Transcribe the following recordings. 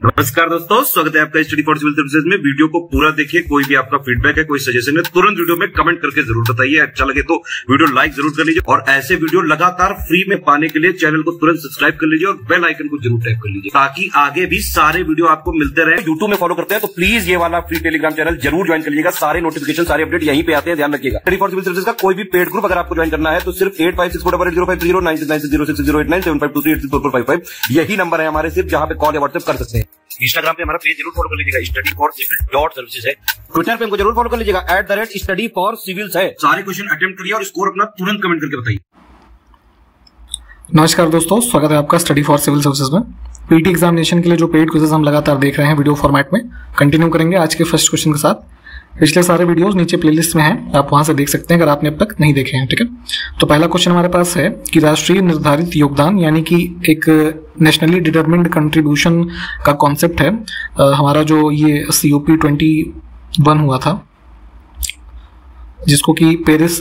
नमस्कार दोस्तों, स्वागत है आपका स्टडी फॉर सिविल सर्विसेज़ में। वीडियो को पूरा देखिए, कोई भी आपका फीडबैक है, कोई सजेशन है, तुरंत वीडियो में कमेंट करके ज़रूर बताइए। अच्छा लगे तो वीडियो लाइक ज़रूर कर लीजिए और ऐसे वीडियो लगातार फ्री में पाने के लिए चैनल को तुरंत सब्सक्राइब कर लीजिए और बेल आइकन को ज़रूर टैप कर लीजिए ताकि आगे भी सारे वीडियो आपको मिलते रहे। यूट्यूब में फॉलो करते हैं तो प्लीज़ ये वाला फ्री टेलीग्राम चैनल ज़रूर ज्वाइन कर लीजिएगा। सारे नोटिफिकेशन सारे अपडेट यहीं पे आते हैं, ध्यान रखिएगा। स्टडी फॉर सिविल सर्विसेज़ का कोई भी पेड ग्रुप अगर आपको ज्वाइन करना है तो सिर्फ़ eight five six four double zero five zero nine six nine zero six zero eight nine seven five two three eight four five five यही नंबर है हमारे सिर्फ़, जहाँ पे कॉल या व्हाट्सएप कर सकते हैं। इंस्टाग्राम पे हमारा पेज ज़रूर फॉलो कर लीजिएगा। Study for Civil dot Services है। ट्विटर पे हमको ज़रूर फॉलो कर लीजिएगा। At the rate Study for Civils है। सारे क्वेश्चन अटेम्प्ट करिए और स्कोर अपना तुरंत कमेंट करके बताइए। नमस्कार दोस्तों, स्वागत है आपका स्टडी फॉर सिविल सर्विसेज़ में। पीटी एग्जामिनेशन के लिए जो पेड क्वेश्चन हम लगातार देख रहे हैं वीडियो फॉर्मेट में कंटिन्यू करेंगे आज के फ़र्स्ट क्वेश्चन के साथ। पिछले सारे वीडियोस नीचे प्लेलिस्ट में हैं आप वहाँ से देख सकते हैं अगर आपने अब तक नहीं देखे हैं ठीक है? तो पहला क्वेश्चन हमारे पास है कि राष्ट्रीय निर्धारित योगदान यानी कि एक नेशनली डिटरमिंड कंट्रीब्यूशन का कॉन्सेप्ट है। अ, हमारा जो ये C O P twenty one हुआ था जिसको कि पेरिस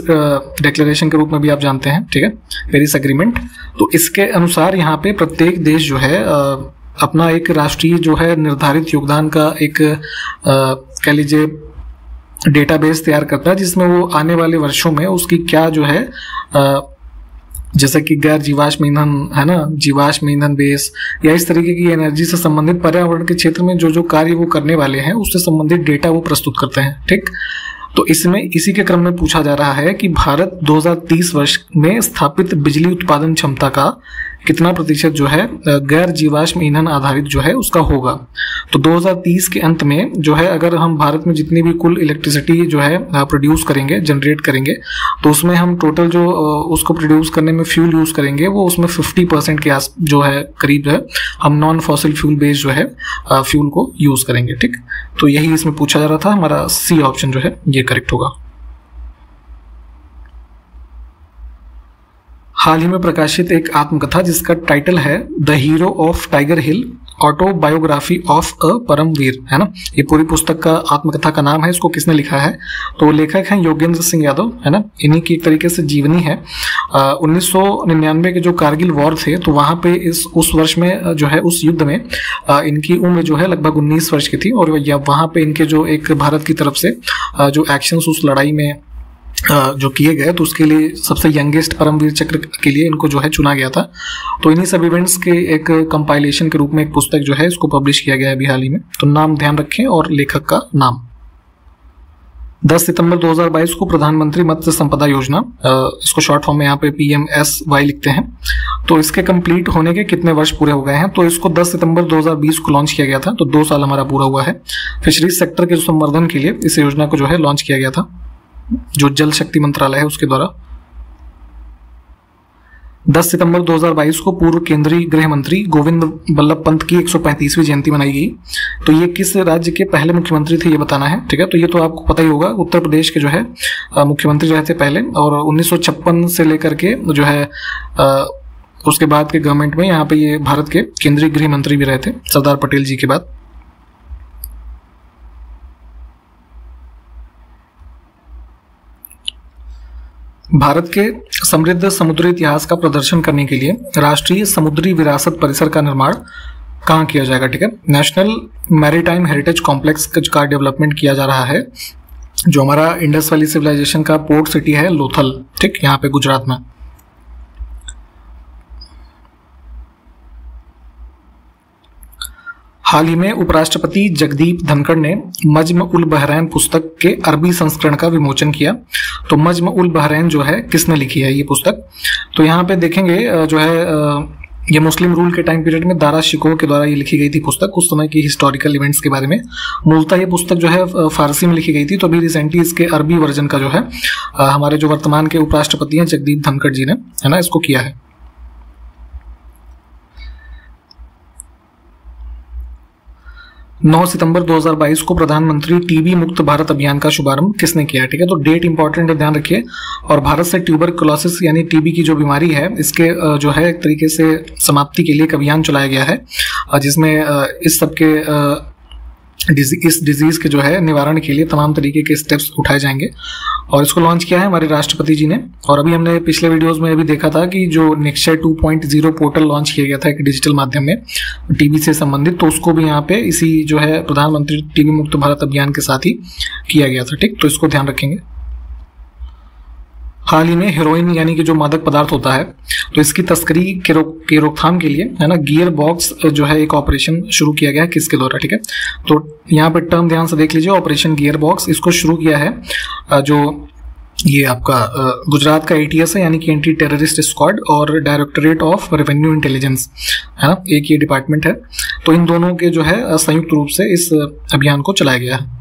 डिक्लेरेशन के रूप में भी आप जानते हैं ठीक है? पेरिस एग्रीमेंट तो इसके अनुसार यहाँ पे प्रत्येक देश जो है अ, अपना एक राष्ट्रीय जो है निर्धारित योगदान का एक कह लीजिए डेटाबेस तैयार करता है, जिसमें वो आने वाले वर्षों में उसकी क्या जो है जैसे कि गैर जीवाश्म ईंधन, है ना, जीवाश्म ईंधन बेस या इस तरीके की एनर्जी से संबंधित पर्यावरण के क्षेत्र में जो जो कार्य वो करने वाले हैं, उससे संबंधित डेटा वो प्रस्तुत करते हैं, ठीक? तो इसमें इसी के क्रम में पूछा जा रहा है कि भारत 2030 वर्ष में स्थापित बिजली उत्पादन क्षमता का कितना प्रतिशत जो है गैर जीवाश्म ईंधन आधारित जो है, उसका होगा। तो 2030 के अंत में जो है, अगर हम भारत में जितनी भी कुल इलेक्ट्रिसिटी जो है प्रोड्यूस करेंगे जनरेट करेंगे तो उसमें हम टोटल जो उसको प्रोड्यूस करने में फ्यूल यूज़ करेंगे, वो उसमें 50 परसेंट के आस, जो है, करीब है। हम नॉन फॉसिल फ्यूल बेस्ड जो है फ्यूल को यूज़ करेंगे, ठीक? तो यही इसमें पूछा जा रहा था, हमारा सी ऑप्शन जो है, ये करेक्ट होगा। हाल ही में प्रकाशित एक आत्मकथा जिसका टाइटल है the hero of Tiger Hill autobiography of a Paramvir है ना? ये पूरी पुस्तक का आत्मकथा का नाम है इसको किसने लिखा है? तो लेखक हैं योगेंद्र सिंह यादव है ना? इन्हीं की एक तरीके से जीवनी है। उन्नीस सौ निन्यानवे के जो कारगिल वॉर थे तो वहाँ पे इस उस वर्ष में जो है उस युद्ध में अ, इनकी उम्र जो है लगभग 19 वर्ष की थी और वहाँ पे इनके जो एक भारत की तरफ़ से अ, जो एक्शंस उस लड़ाई में जो किए गए तो उसके लिए सबसे यंगेस्ट परमवीर चक्र के लिए इनको जो है चुना गया था। तो इन्हीं सब इवेंट्स के एक कंपाइलेशन के रूप में एक पुस्तक जो है, इसको पब्लिश किया गया है अभी हाल ही में। तो नाम ध्यान रखें और लेखक का नाम। 10 सितंबर 2022 को प्रधानमंत्री मत्स्य संपदा योजना इसको शॉर्ट फॉर्म में यहाँ पे पी एम एस वाई लिखते हैं। तो इसके कंप्लीट होने के कितने वर्ष पूरे हो गए हैं तो इसको 10 सितंबर 2020 को लॉन्च किया गया था तो दो साल हमारा पूरा हुआ है। फिशरीज सेक्टर के संवर्धन के लिए इस योजना को जो है लॉन्च किया गया था। जो जल शक्ति मंत्रालय है उसके द्वारा। 10 सितंबर 2022 को पूर्व केंद्रीय गृह मंत्री गोविंद बल्लभ पंत की 135वीं जयंती मनाई गई। तो ये किस राज्य के पहले मुख्यमंत्री थे ये बताना है ठीक है? तो ये तो आपको पता ही होगा उत्तर प्रदेश के जो है मुख्यमंत्री रहे थे पहले और 1956 से लेकर के जो है अ, उसके बाद के गवर्नमेंट में यहाँ पे ये भारत के केंद्रीय गृह मंत्री भी रहे थे सरदार पटेल जी के बाद। भारत के समृद्ध समुद्री इतिहास का प्रदर्शन करने के लिए राष्ट्रीय समुद्री विरासत परिसर का निर्माण कहाँ किया जाएगा, ठीक है? नेशनल मैरीटाइम हेरिटेज कॉम्प्लेक्स का डेवलपमेंट किया जा रहा है, जो हमारा इंडस वैली सिविलाइजेशन का पोर्ट सिटी है लोथल, ठीक? यहाँ पे गुजरात में। हाल ही में उपराष्ट्रपति जगदीप धनखड़ ने मजम उल बहरैन पुस्तक के अरबी संस्करण का विमोचन किया। तो मजम उल बहरैन जो है, किसने लिखी है ये पुस्तक? तो यहाँ पे देखेंगे जो है ये मुस्लिम रूल के टाइम पीरियड में दारा शिकोह के द्वारा ये लिखी गई थी पुस्तक। उस समय की हिस्टोरिकल इवेंट्स के बारे में। मूलतः ये पुस्तक जो है फारसी में लिखी गई थी। तो अभी रिसेंटली इसके अरबी वर्जन का जो है हमारे जो वर्तमान के उपराष्ट्रपति हैं जगदीप धनखड़ जी ने, है ना, इसको किया है। 9 सितंबर 2022 को प्रधानमंत्री टीबी मुक्त भारत अभियान का शुभारंभ किसने किया? ठीक है तो डेट इंपॉर्टेंट है, ध्यान रखिए। और भारत से ट्यूबर क्लोसिस यानी टीबी की जो बीमारी है, इसके जो है, एक तरीके से समाप्ति के लिए एक अभियान चलाया गया है जिसमें इस सब के इस डिज़ीज़ के जो है निवारण के लिए तमाम तरीके के स्टेप्स उठाए जाएँगे। और इसको लॉन्च किया है हमारे राष्ट्रपति जी ने। और अभी हमने पिछले वीडियोस में भी देखा था कि जो निक्षय 2.0 पोर्टल लॉन्च किया गया था एक डिजिटल माध्यम में टीबी से संबंधित तो उसको भी यहाँ पे इसी जो है प्रधानमंत्री टीबी मुक्त भारत अभियान के साथ ही किया गया था, ठीक? तो इसको ध्यान रखेंगे। हाल ही में हेरोइन यानी कि जो मादक पदार्थ होता है तो इसकी तस्करी के रोक के रोकथाम के लिए, है ना गियर बॉक्स जो है एक ऑपरेशन शुरू किया गया है किसके द्वारा, ठीक है? तो यहाँ पर टर्म ध्यान से देख लीजिए ऑपरेशन गियर बॉक्स इसको शुरू किया है जो ये आपका गुजरात का एटीएस है, यानी कि एंटी टेररिस्ट स्क्वाड और डायरेक्टोरेट ऑफ़ रेवेन्यू इंटेलिजेंस है ना, एक ये डिपार्टमेंट है। तो इन दोनों के जो है संयुक्त रूप से इस, अभियान को चलाया गया है।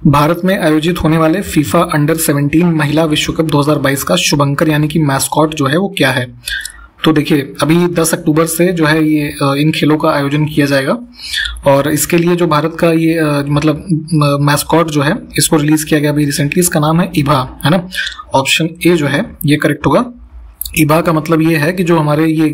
भारत में आयोजित होने वाले फीफा अंडर 17 महिला विश्व कप 2022 का शुभंकर यानी कि मैस्कॉट जो है वो क्या है? तो देखिए, अभी 10 अक्टूबर से जो है ये इन खेलों का आयोजन किया जाएगा और इसके लिए जो भारत का ये मतलब मैस्कॉट जो है, इसको रिलीज़ किया गया अभी रिसेंटली इसका नाम है इभा, है ना? ऑप्शन ए जो है, ये करेक्ट होगा। इबा का मतलब ये है कि जो हमारे ये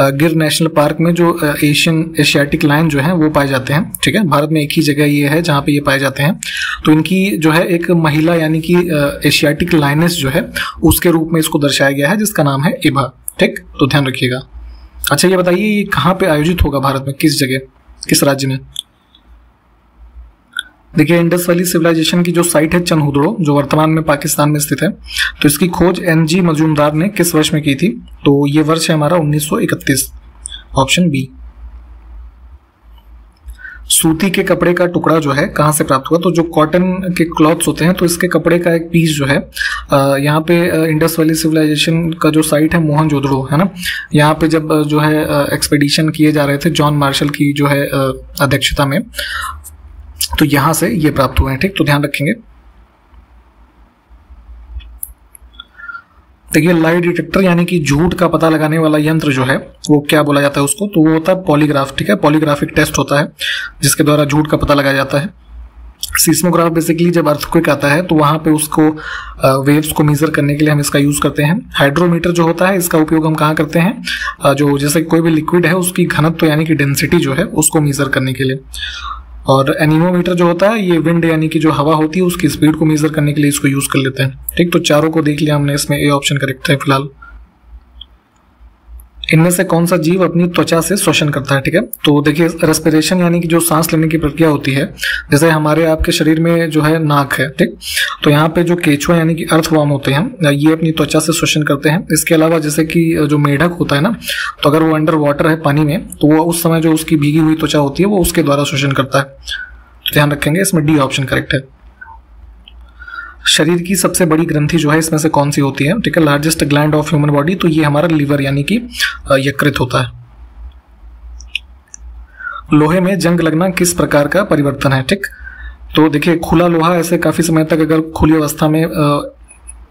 गिर नेशनल पार्क में जो एशियन, एशियाटिक लाइन जो है, वो पाए जाते हैं, ठीक है? भारत में एक ही जगह ये है जहाँ पे ये पाए जाते हैं। तो इनकी जो है एक महिला यानी कि एशियाटिक लाइनेस जो है, उसके रूप में इसको दर्शाया गया है, जिसका नाम है इबा ठीक? तो ध्यान रखिएगा। अच्छा ये बताइए, ये कहाँ पे आयोजित होगा भारत में? किस जगह? किस राज्य में? देखिए, इंडस वैली सिविलाइजेशन की जो साइट है चनहुदड़ो जो वर्तमान में पाकिस्तान में स्थित है तो इसकी खोज एन जी मजूमदार ने किस वर्ष में की थी? तो ये वर्ष है हमारा 1931 ऑप्शन बी। सूती के कपड़े का टुकड़ा जो है, कहाँ से प्राप्त हुआ? तो जो कॉटन के क्लॉथ्स होते हैं तो इसके कपड़े का एक पीस जो है यहाँ पे इंडस वैली सिविलाइजेशन का जो साइट है मोहन जोदड़ो है ना? यहाँ पे जब जो है एक्सपेडिशन किए जा रहे थे जॉन मार्शल की जो है अध्यक्षता में तो यहाँ से ये प्राप्त हुए हैं, ठीक? तो ध्यान रखेंगे। देखिए लाई डिटेक्टर यानी कि झूठ का पता लगाने वाला यंत्र जो है, वो क्या बोला जाता है उसको? तो वो होता है पॉलीग्राफ ठीक है? पॉलीग्राफिक टेस्ट होता है, जिसके द्वारा झूठ का पता लगाया जाता है। सीस्मोग्राफ बेसिकली जब अर्थक्वेक आता है तो वहाँ पे उसको वेव्स को मेजर करने के लिए हम इसका यूज़ करते हैं। हाइड्रोमीटर जो होता है, इसका उपयोग हम कहाँ करते हैं? जो जैसे कोई भी लिक्विड है, उसकी घनत्व तो यानी कि डेंसिटी जो है, उसको मेजर करने के लिए। और एनिमोमीटर जो होता है, ये विंड यानी कि जो हवा होती है, उसकी स्पीड को मेजर करने के लिए इसको यूज़ कर लेते हैं। ठीक तो चारों को देख लिया हमने, इसमें ए ऑप्शन करेक्ट है फ़िलहाल। इनमें से कौन सा जीव अपनी त्वचा से श्वसन करता है, ठीक है? तो देखिए रेस्पिरेशन यानी कि जो सांस लेने की प्रक्रिया होती है, जैसे हमारे आपके शरीर में जो है नाक है, ठीक? तो यहाँ पे जो केचुआ यानी कि अर्थवॉर्म होते हैं ये अपनी त्वचा से श्वसन करते हैं। इसके अलावा जैसे कि जो मेढक होता है ना तो अगर वो अंडर वाटर है पानी में तो वो उस समय जो उसकी भीगी हुई त्वचा होती है, वो उसके द्वारा श्वसन करता है। तो ध्यान रखेंगे, इसमें डी ऑप्शन करेक्ट है। शरीर की सबसे बड़ी ग्रंथि जो है इसमें से कौन सी होती है? ठीक है largest gland of human body तो ये हमारा लीवर यानी कि यकृत होता है। लोहे में जंग लगना किस प्रकार का परिवर्तन है, ठीक? तो देखिए, खुला लोहा ऐसे काफ़ी समय तक अगर खुली अवस्था में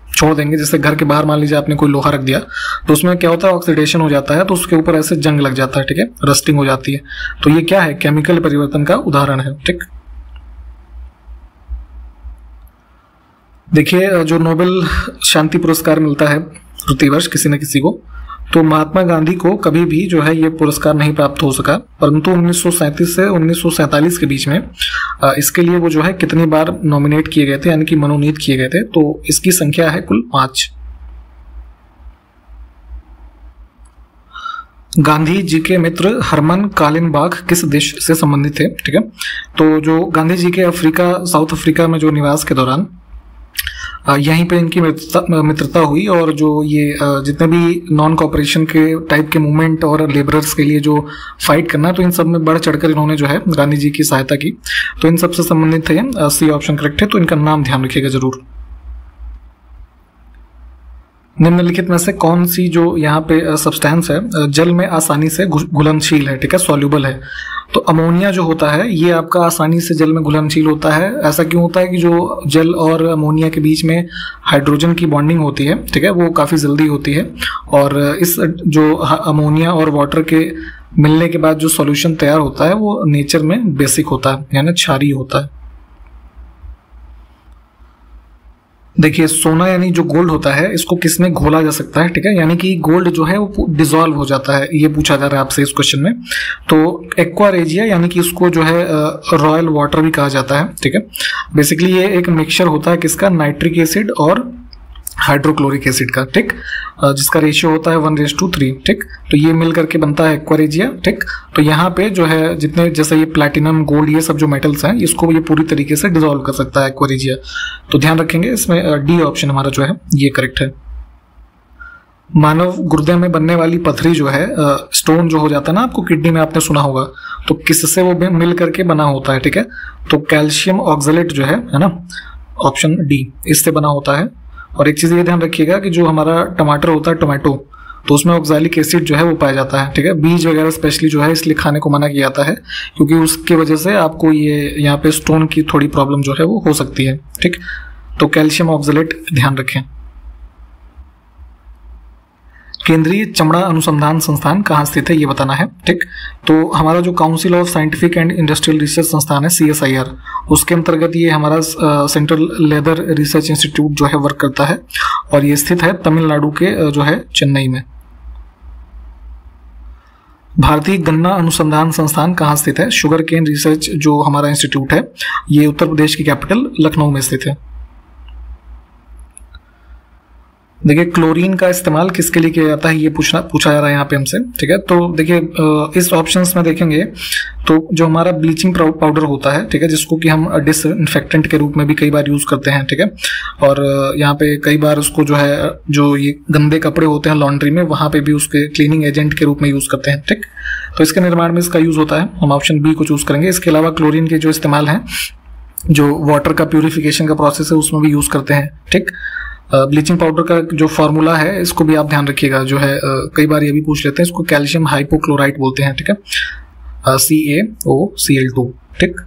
छोड़ देंगे, जैसे घर के बाहर मान लीजिए आपने कोई लोहा रख दिया तो उसमें क्या होता है ऑक्सीडेशन हो जाता है तो उसके ऊपर ऐसे जंग लग जाता है, ठीक है? रस्टिंग हो जाती है। तो ये क्या है? केमिकल परिवर्तन का उदाहरण है, ठीक? देखिए, जो नोबेल शांति पुरस्कार मिलता है प्रतिवर्ष किसी न किसी को तो महात्मा गांधी को कभी भी जो है ये पुरस्कार नहीं प्राप्त हो सका। परंतु उन्नीस सौ सैंतीस से उन्नीस के बीच में इसके लिए वो जो है कितनी बार नॉमिनेट किए गए थे, यानी कि मनोनीत किए गए थे तो इसकी संख्या है कुल पाँच। गांधी जी के मित्र हरमन कालिनबाग किस देश से संबंधित थे? ठीक है? तो जो गांधी जी के अफ्रीका, साउथ अफ्रीका में जो निवास के दौरान यहीं पर इनकी मित्रता हुई और जो ये जितने भी नॉन कॉपरेशन के टाइप के मूवमेंट और लेबरर्स के लिए जो फाइट करना तो इन सब में बढ़ चढ़कर इन्होंने जो है गांधी जी की सहायता की। तो इन सबसे संबंधित थे सी ऑप्शन करेक्ट है तो इनका नाम ध्यान रखिएगा ज़रूर। निम्नलिखित में से कौन सी जो यहाँ पे सब्सटेंस है जल में आसानी से घुलनशील है, ठीक है? सॉल्यूबल है। तो अमोनिया जो होता है, ये आपका आसानी से जल में घुलनशील होता है। ऐसा क्यों होता है कि जो जल और अमोनिया के बीच में हाइड्रोजन की बॉन्डिंग होती है, ठीक है? वो काफ़ी जल्दी होती है। और इस जो अमोनिया और वाटर के मिलने के बाद जो सॉल्यूशन तैयार होता है, वो नेचर में बेसिक होता है, यानी क्षारी होता है। देखिए, सोना यानी जो गोल्ड होता है, इसको किसमें घोला जा सकता है, ठीक है? यानी कि गोल्ड जो है, वो डिजोल्व हो जाता है, ये पूछा जा रहा है आपसे इस क्वेश्चन में। तो एक्वारेजिया यानी कि इसको जो है रॉयल वाटर भी कहा जाता है, ठीक है? बेसिकली ये एक मिक्सचर होता है किसका? नाइट्रिक एसिड और हाइड्रोक्लोरिक एसिड का, ठीक? जिसका रेशियो होता है वन रेस टू थ्री ठीक? तो ये मिल करके बनता है एक्वारेजिया ठीक? तो यहाँ पे जो है, जितने, जैसे ये प्लेटिनम गोल्ड ये सब जो मेटल्स हैं, इसको ये पूरी तरीके से डिजोल्व कर सकता है एक्वारेजिया तो ध्यान रखेंगे, इसमें डी ऑप्शन हमारा जो है, ये करेक्ट है। मानव गुर्दे में बनने वाली पथरी जो है स्टोन जो हो जाता है ना, आपको किडनी में आपने सुना होगा तो किससे वो मिल करके बना होता है, ठीक है? तो कैल्शियम ऑक्सलेट जो है है ना? ऑप्शन डी इससे बना होता है। और एक चीज़ ये ध्यान रखिएगा कि जो हमारा टमाटर होता है, टोमेटो तो उसमें ऑक्जालिक एसिड जो है वो पाया जाता है, ठीक है? बीज वगैरह स्पेशली जो है इसलिए खाने को मना किया जाता है, क्योंकि उसकी वजह से आपको ये यहाँ पे स्टोन की थोड़ी प्रॉब्लम जो है वो हो सकती है, ठीक? तो कैल्शियम ऑक्जलेट ध्यान रखें। केंद्रीय चमड़ा अनुसंधान संस्थान कहाँ स्थित है, ये बताना है, ठीक? तो हमारा जो Council of Scientific and Industrial Research संस्थान है सीएसआईआर उसके अंतर्गत ये हमारा सेंट्रल लेदर रिसर्च इंस्टीट्यूट जो है वर्क करता है, और ये स्थित है तमिलनाडु के जो है, चेन्नई में। भारतीय गन्ना अनुसंधान संस्थान कहाँ स्थित है? शुगर केन रिसर्च जो हमारा इंस्टीट्यूट है, ये उत्तर प्रदेश की कैपिटल लखनऊ में स्थित है। देखिए क्लोरीन का इस्तेमाल किसके लिए किया जाता है, ये पूछना, पूछा जा रहा है यहाँ पे हमसे, ठीक है? तो देखिए इस ऑप्शन में देखेंगे तो जो हमारा ब्लीचिंग पाउडर होता है, ठीक है, जिसको कि हम डिसइनफेक्टेंट के रूप में भी कई बार यूज़ करते हैं, ठीक है? और यहाँ पे कई बार उसको जो है, जो ये गंदे कपड़े होते हैं लॉन्ड्री में, वहाँ पे भी उसके क्लीनिंग एजेंट के रूप में यूज़ करते हैं, ठीक? तो इसके निर्माण में इसका यूज़ होता है, हम ऑप्शन बी को चूज़ करेंगे। इसके अलावा क्लोरीन के जो इस्तेमाल है, जो वाटर का प्यूरिफिकेशन का प्रोसेस है, उसमें भी यूज़ करते हैं, ठीक? ब्लीचिंग पाउडर का जो फॉर्मूला है, इसको भी आप ध्यान रखिएगा। जो है कई बार ये भी पूछ लेते हैं, इसको कैल्शियम हाइपोक्लोराइड बोलते हैं, ठीक है? सी ए ओ सी एल टू ठीक?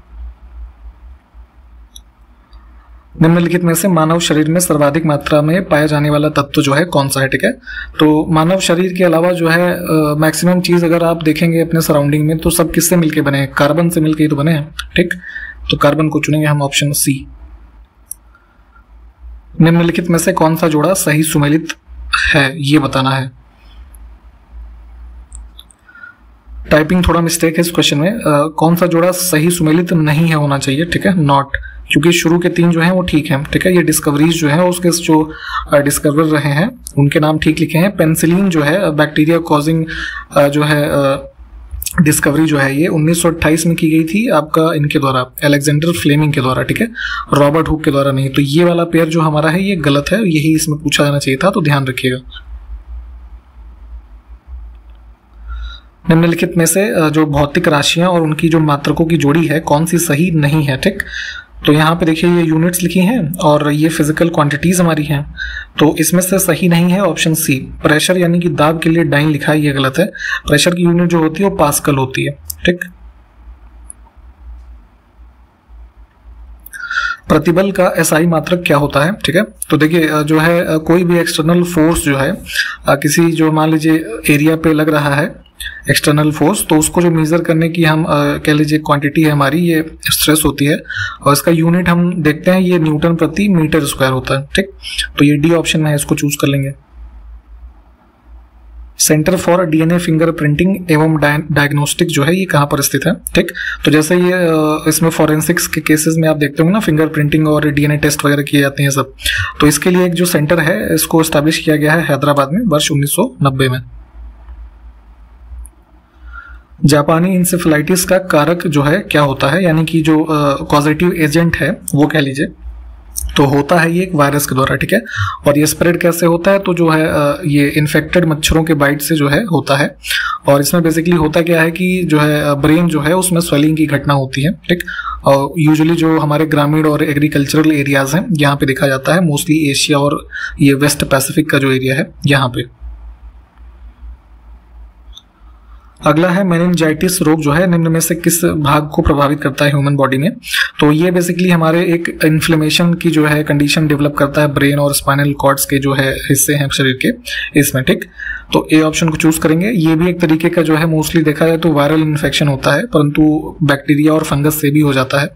निम्नलिखित में से मानव शरीर में सर्वाधिक मात्रा में पाया जाने वाला तत्व जो है, कौन सा है, ठीक है? तो मानव शरीर के अलावा जो है मैक्सिमम चीज़ अगर आप देखेंगे अपने सराउंडिंग में तो सब किससे मिलके बने हैं? कार्बन से मिलके ही तो बने हैं, ठीक? तो कार्बन को चुनेंगे हम ऑप्शन सी निम्नलिखित में से कौन सा जोड़ा सही सुमेलित है? ये बताना है। टाइपिंग थोड़ा मिस्टेक है इस क्वेश्चन में। आ, कौन सा जोड़ा सही सुमेलित नहीं है होना चाहिए ठीक है? नॉट क्योंकि शुरू के तीन जो हैं वो ठीक हैं ठीक है? ये डिस्कवरीज जो है उसके जो डिस्कवर रहे हैं उनके नाम ठीक लिखे हैं। पेंसिलिन जो है बैक्टीरिया कॉजिंग जो है डिस्कवरी जो है ये 1928 में की गई थी, आपका इनके द्वारा एलेक्जेंडर फ्लेमिंग के द्वारा, ठीक है? रॉबर्ट हुक के द्वारा नहीं। तो ये वाला पेयर जो हमारा है, ये गलत है, यही इसमें पूछा जाना चाहिए था तो ध्यान रखिएगा। निम्नलिखित में से जो भौतिक राशियाँ और उनकी जो मात्रकों की जोड़ी है, कौन सी सही नहीं है, ठीक? तो यहाँ पे देखिए ये यूनिट्स लिखी हैं और ये फ़िज़िकल क्वांटिटीज हमारी हैं। तो इसमें से सही नहीं है ऑप्शन सी प्रेशर यानी कि दाब के लिए डाइन लिखा है, ये गलत है। प्रेशर की यूनिट जो होती है, वो पास्कल होती है, ठीक? प्रतिबल का एसआई मात्रक क्या होता है, ठीक है? तो देखिए जो है कोई भी एक्सटर्नल फोर्स जो है किसी जो मान लीजिए एरिया पे लग रहा है एक्सटर्नल फोर्स तो उसको जो मेजर करने की हम कह लीजिए क्वांटिटी है हमारी, ये स्ट्रेस होती है। और इसका यूनिट हम देखते हैं, ये न्यूटन प्रति मीटर स्क्वायर होता है, ठीक? तो ये डी ऑप्शन है, इसको चूज़ कर लेंगे। Centre for DNA finger printing एवं डायग्नोस्टिक जो है, ये कहाँ पर स्थित है, ठीक? तो जैसे ये इसमें फॉरेंसिक्स के केसेस में आप देखते होंगे ना फिंगर प्रिंटिंग और डीएनए टेस्ट वगैरह किए जाते हैं सब। तो इसके लिए एक जो सेंटर है, इसको स्टैब्लिश किया गया है हैदराबाद में, वर्ष 1990 में। जापानी इंसेफेलाइटिस का कारक जो है, क्या होता है? यानी कि जो पॉजिटिव एजेंट है, वो कह लीजिए। तो होता है ये एक वायरस के द्वारा, ठीक है? और ये स्प्रेड कैसे होता है? तो जो है ये इन्फेक्टेड मच्छरों के बाइट से जो है, होता है। और इसमें बेसिकली होता क्या है कि जो है ब्रेन जो है, उसमें स्वेलिंग की घटना होती है, ठीक? और यूजुअली जो हमारे ग्रामीण और एग्रीकल्चरल एरियाज़ हैं, यहाँ पे देखा जाता है मोस्टली एशिया और ये वेस्ट पैसिफिक का जो एरिया है, यहाँ पे। अगला है मेनिनजाइटिस रोग जो है, निम्न में से किस भाग को प्रभावित करता है ह्यूमन बॉडी में? तो ये बेसिकली हमारे एक इन्फ्लेमेशन की जो है कंडीशन डेवलप करता है ब्रेन और स्पाइनल कॉर्ड्स के जो है हिस्से हैं शरीर के, इसमें, ठीक? तो ए ऑप्शन को चूज़ करेंगे। ये भी एक तरीके का जो है मोस्टली देखा जाए तो वायरल इन्फेक्शन होता है, परंतु बैक्टीरिया और फंगस से भी हो जाता है,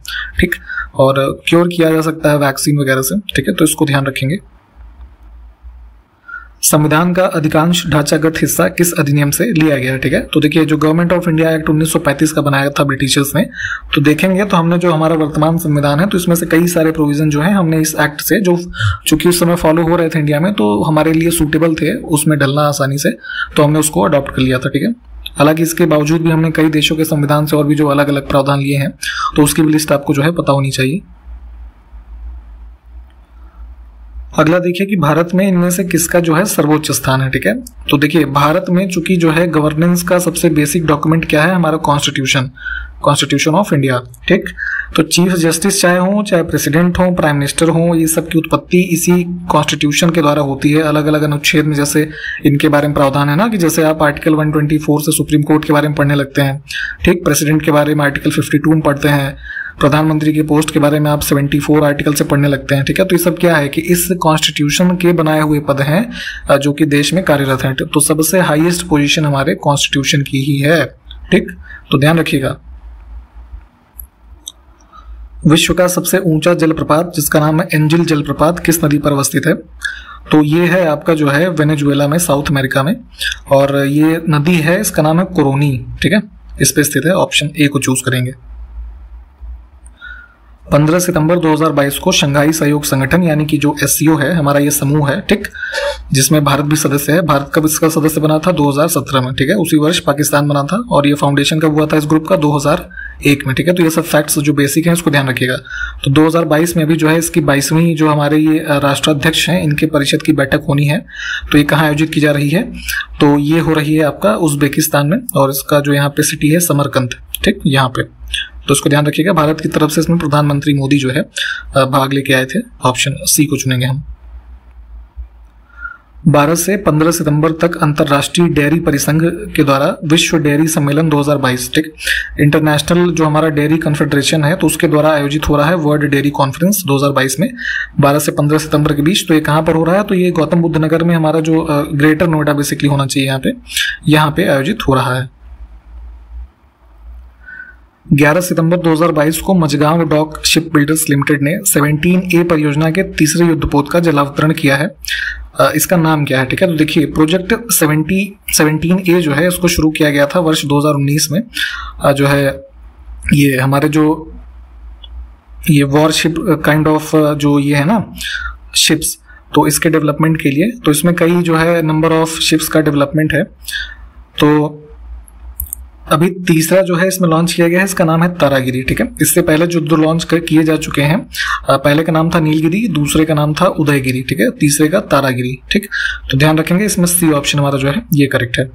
ठीक? और क्योर किया जा सकता है वैक्सीन वगैरह से, ठीक है? तो इसको ध्यान रखेंगे। संविधान का अधिकांश ढांचागत हिस्सा किस अधिनियम से लिया गया ठीक है? तो देखिए, जो गवर्नमेंट ऑफ़ इंडिया एक्ट 1935 का बनाया था ब्रिटिशर्स ने तो देखेंगे तो हमने जो हमारा वर्तमान संविधान है तो इसमें से कई सारे प्रोविज़न जो है हमने इस एक्ट से, जो चूँकि उस समय फॉलो हो रहे थे इंडिया में तो हमारे लिए सूटेबल थे, उसमें डलना आसानी से तो हमने उसको अडॉप्ट कर लिया था, ठीक है? हालाँकि इसके बावजूद भी हमने कई देशों के संविधान से और भी जो अलग अलग प्रावधान लिए हैं तो उसकी भी लिस्ट आपको जो है पता होनी चाहिए। अगला देखिए कि भारत में इनमें से किसका जो है सर्वोच्च स्थान है, ठीक है? तो देखिए, भारत में चूँकि जो है गवर्नेंस का सबसे बेसिक डॉक्यूमेंट क्या है? हमारा कॉन्स्टिट्यूशन कॉन्स्टिट्यूशन ऑफ़ इंडिया ठीक? तो चीफ जस्टिस चाहे हो, चाहे प्रेसिडेंट हो प्राइम मिनिस्टर हो, ये सब की उत्पत्ति इसी कॉन्स्टिट्यूशन के द्वारा होती है। अलग अलग अनुच्छेद में जैसे इनके बारे में प्रावधान है ना कि जैसे आप आर्टिकल 124 से सुप्रीम कोर्ट के बारे में पढ़ने लगते हैं, ठीक? प्रेसिडेंट के बारे में आर्टिकल 52 में पढ़ते हैं, प्रधानमंत्री की पोस्ट के बारे में आप 74 आर्टिकल से पढ़ने लगते हैं, ठीक है? तो ये सब क्या है कि इस कॉन्स्टिट्यूशन के बनाए हुए पद हैं जो कि देश में कार्यरत हैं। तो सबसे हाईएस्ट पोजीशन हमारे कॉन्स्टिट्यूशन की ही है, ठीक? तो ध्यान रखिएगा। विश्व का सबसे ऊँचा जलप्रपात, जिसका नाम है एंजिल जलप्रपात, किस नदी पर अवस्थित है? तो ये है आपका जो है वेनेजुएला में, साउथ अमेरिका में, और ये नदी है, इसका नाम है कोरोनी, ठीक है? इस पर स्थित है, ऑप्शन ए को चूज़ करेंगे। 15 सितंबर 2022 को शंघाई सहयोग संगठन, यानी कि जो एससीओ है, हमारा ये समूह है, ठीक? जिसमें भारत भी सदस्य है। भारत कब इसका सदस्य बना था 2017 में, ठीक है? उसी वर्ष पाकिस्तान बना था और ये फाउंडेशन कब हुआ था इस ग्रुप का? 2001 में, ठीक है? तो ये सब फैक्ट्स जो बेसिक हैं, इसको ध्यान रखिएगा। तो 2022 में अभी जो है इसकी बाईसवीं जो हमारे ये राष्ट्राध्यक्ष हैं, इनके परिषद की बैठक होनी है। तो ये कहाँ आयोजित की जा रही है? तो ये हो रही है आपका उज्बेकिस्तान में और इसका जो यहाँ पे सिटी है समरकंद, ठीक? यहाँ पे। तो इसको ध्यान रखिएगा, भारत की तरफ़ से इसमें प्रधानमंत्री मोदी जो है भाग लेके आए थे। ऑप्शन सी को चुनेंगे हम। 12 से 15 सितंबर तक अंतर्राष्ट्रीय डेयरी परिसंघ के द्वारा विश्व डेयरी सम्मेलन 2022 ठीक? इंटरनेशनल जो हमारा डेयरी कॉन्फेडरेशन है तो उसके द्वारा आयोजित हो रहा है वर्ल्ड डेयरी कॉन्फ्रेंस 2022 में। 12 से 15 सितंबर के बीच तो ये कहाँ पर हो रहा है? तो ये गौतम बुद्ध नगर में हमारा जो ग्रेटर नोएडा बेसिकली होना चाहिए यहाँ पे। यहाँ पे आयोजित हो रहा है। 11 सितंबर 2022 को Mazagon Dock ship builders limited ने 17 ए परियोजना के तीसरे युद्धपोत का जलावतरण किया है। इसका नाम क्या है? ठीक है तो देखिए, प्रोजेक्ट 70 17 ए जो है, इसको शुरू किया गया था वर्ष 2019 में। जो है, ये हमारे जो, ये वॉरशिप काइंड ऑफ़ जो ये है ना शिप्स तो इसके डेवलपमेंट के लिए तो इसमें कई जो है नंबर ऑफ़ शिप्स का डेवलपमेंट है। तो अभी तीसरा जो है, इसमें लॉन्च किया गया है, इसका नाम है तारागिरी, ठीक है? इससे पहले जो दो लॉन्च किए जा चुके हैं पहले का नाम था नीलगिरी, दूसरे का नाम था उदयगिरी, ठीक है? तीसरे का तारागिरी, ठीक? तो ध्यान रखेंगे, इसमें सी ऑप्शन हमारा जो है, ये करेक्ट है।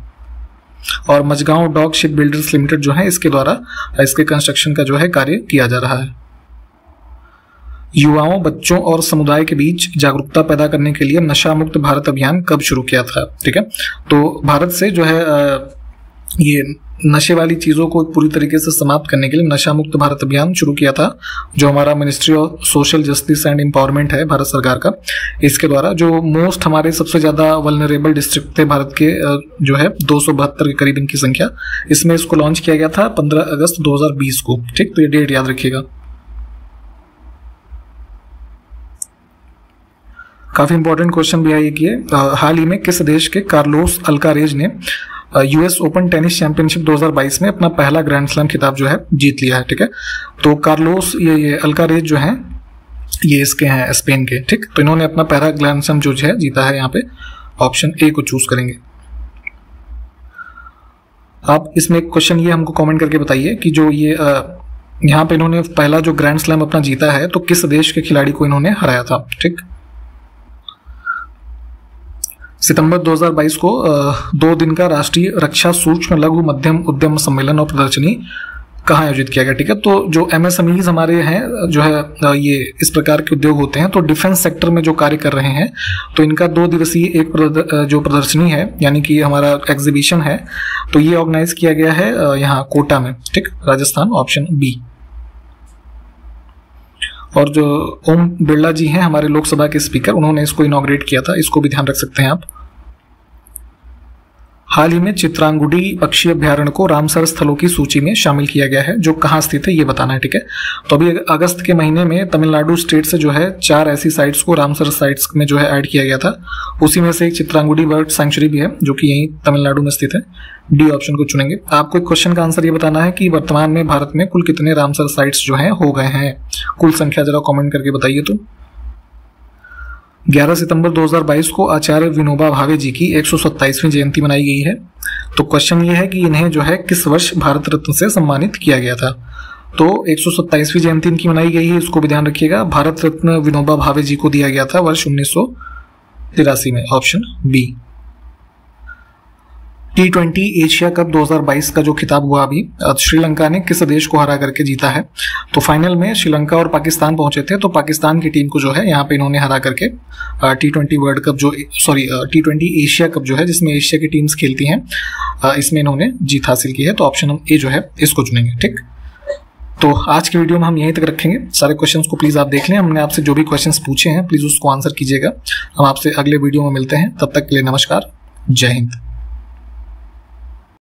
और Mazagon dog ship builders limited जो है, इसके द्वारा इसके कंस्ट्रक्शन का जो है, कार्य किया जा रहा है। युवाओं, बच्चों और समुदाय के बीच जागरूकता पैदा करने के लिए नशा मुक्त भारत अभियान कब शुरू किया था, ठीक है? तो भारत से जो है ये नशे वाली चीज़ों को पूरी तरीके से समाप्त करने के लिए नशा मुक्त भारत अभियान शुरू किया था, जो हमारा Ministry of Social Justice and Empowerment है, भारत सरकार का। इसके द्वारा जो मोस्ट हमारे सबसे ज़्यादा वलनरेबल डिस्ट्रिक्ट थे भारत के जो है, दो के करीब इनकी संख्या। इसमें इसको लॉन्च किया गया था पंद्रह अगस्त दो हज़ार बीस को। ठीक तो ये डेट याद रखिएगा। काफ़ी इंपॉर्टेंट क्वेश्चन भी है कि हाल ही में किस देश के कार्लोस अल्कारेज ने यूएस ओपन टेनिस चैंपियनशिप 2022 में अपना पहला ग्रैंड स्लैम खिताब जो है जीत लिया है, ठीक है? तो कार्लोस, ये ये अल्कारेज जो है, ये इसके हैं, स्पेन के, ठीक? तो इन्होंने अपना पहला ग्रैंड स्लैम जो है जीता है यहाँ पे। ऑप्शन ए को चूज़ करेंगे। आप इसमें क्वेश्चन ये हमको कमेंट करके बताइए कि जो ये यहाँ पे इन्होंने पहला जो ग्रैंड स्लैम अपना जीता है तो किस देश के खिलाड़ी को इन्होंने हराया था, ठीक? सितंबर 2022 को दो दिन का राष्ट्रीय रक्षा सूक्ष्म लघु मध्यम उद्यम सम्मेलन और प्रदर्शनी कहाँ आयोजित किया गया ठीक है? तो जो एमएसएमईज हमारे हैं जो है ये इस प्रकार के उद्योग होते हैं तो डिफेंस सेक्टर में जो कार्य कर रहे हैं तो इनका दो दिवसीय एक प्रद, जो प्रदर्शनी है यानी कि हमारा एग्जीबिशन है तो ये ऑर्गेनाइज किया गया है यहाँ कोटा में ठीक? राजस्थान ऑप्शन बी और जो ओम बिरला जी हैं हमारे लोकसभा के स्पीकर, उन्होंने इसको इनोग्रेट किया था। इसको भी ध्यान रख सकते हैं आप। हाल ही में चित्रांगुडी पक्षी अभ्यारण्य को रामसर स्थलों की सूची में शामिल किया गया है, जो कहाँ स्थित है, ये बताना है, ठीक है? तो अभी अगस्त के महीने में तमिलनाडु स्टेट से जो है, चार ऐसी साइट्स को रामसर साइट्स में जो है ऐड किया गया था। उसी में से एक चित्रांगुडी बर्ड सेंचुरी भी है, जो कि यही तमिलनाडु में स्थित है। डी ऑप्शन को चुनेंगे। आपको एक क्वेश्चन का आंसर ये बताना है कि वर्तमान में भारत में कुल कितने रामसर साइट्स जो है, हो गए हैं? कुल संख्या जरा कॉमेंट करके बताइए तो। 11 सितंबर 2022 को आचार्य विनोबा भावे जी की एक जयंती मनाई गई है। तो क्वेश्चन ये है कि इन्हें जो है किस वर्ष भारत रत्न से सम्मानित किया गया था? तो एक जयंती इनकी मनाई गई है, इसको भी ध्यान रखिएगा। भारत रत्न विनोबा भावे जी को दिया गया था वर्ष उन्नीस सौ तिरासी में option B T twenty Asia Cup 2022 का जो खिताब हुआ अभी श्रीलंका ने किस देश को हरा करके जीता है? तो फाइनल में श्रीलंका और पाकिस्तान पहुँचे थे तो पाकिस्तान की टीम को जो है यहाँ पे इन्होंने हरा करके टी ट्वेंटी वर्ल्ड कप जो sorry T twenty Asia Cup जो है, जिसमें एशिया की टीम्स खेलती हैं इसमें इन्होंने जीत हासिल की है तो ऑप्शन हम ए जो है, इसको चुनेंगे, ठीक? तो आज की वीडियो में हम यहीं तक रखेंगे। सारे क्वेश्चंस को प्लीज़ आप देख लें। हमने आपसे जो भी क्वेश्चंस पूछे हैं प्लीज़ उसको आंसर कीजिएगा। हम आपसे अगले वीडियो में मिलते हैं। तब तक के लिए नमस्कार। जय हिंद।